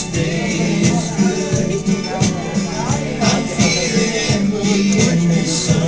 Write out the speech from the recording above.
stays good. I'm feeling good.